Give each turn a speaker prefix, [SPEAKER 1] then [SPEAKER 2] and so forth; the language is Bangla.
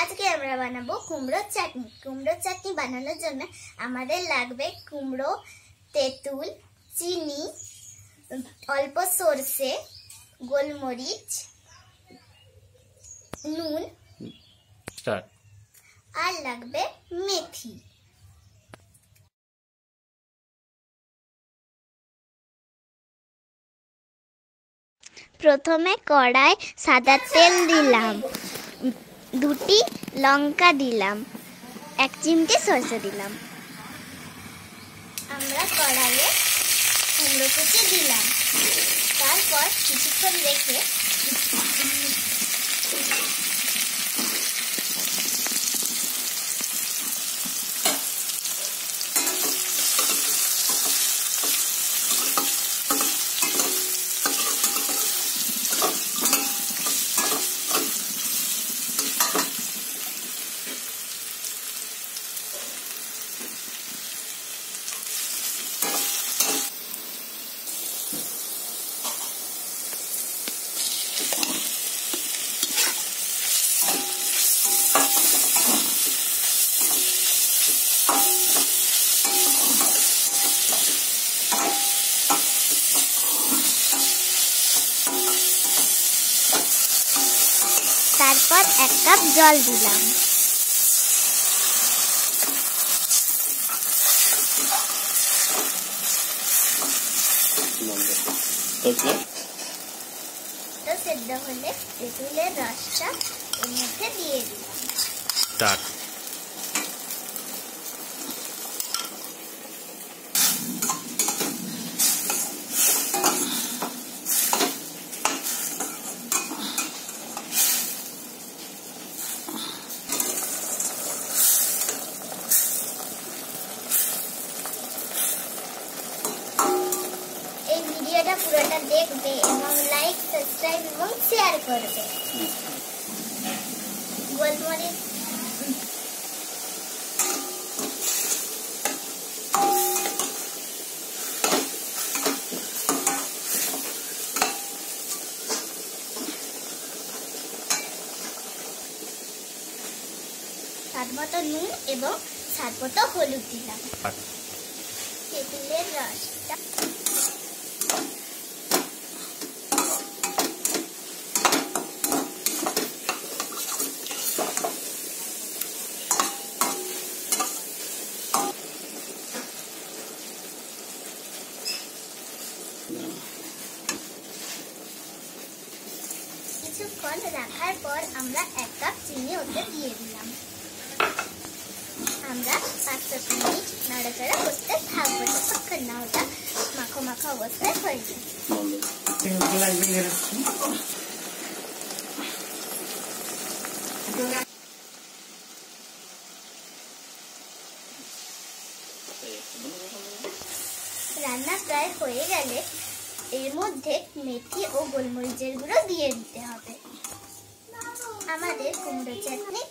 [SPEAKER 1] আজকে আমরা বানাবো কুমড়োর চাটনি। কুমড়োর চাটনি বানানোর জন্য আমাদের লাগবে কুমড়ো তেঁতুল চিনি অল্প সর্ষে গোলমরিচ নুন আর লাগবে মেথি। প্রথমে কড়াই সাদা তেল দিলাম। দুটি লঙ্কা দিলাম, এক চিমটে সরষে দিলাম। আমরা কড়াইয়ে কুমড়ো কুচি দিলাম। তারপর কিছুক্ষণ রেখে তারপর এক কাপ জল দিলাম।
[SPEAKER 2] তারপরে
[SPEAKER 1] তো সেদ্ধ হলে তেঁতুলের রসটা এর মধ্যে দিয়ে দিলাম। সাবস্ক্রাইব এবং শেয়ার করবে গোলমরিচ স্বাদ মতো নুন এবং স্বাদ মতো হলুদ দিলাম। তেঁতুলের রসটা কিছুক্ষণ রাখার পর আমরা এক কাপ চিনি ওতে দিয়ে দিলাম। আমরা পাঁচ সাত মিনিট নাড়াচাড়া করতে থাকব যতক্ষণ না ওটা মাখো মাখো অবস্থায় হয়ে যায়। রান্না প্রায় হয়ে গেলে এর মধ্যে মেথি ও গোলমরিচের গুঁড়ো দিয়ে দিতে হবে। আমাদের কুমড়ো চাটনি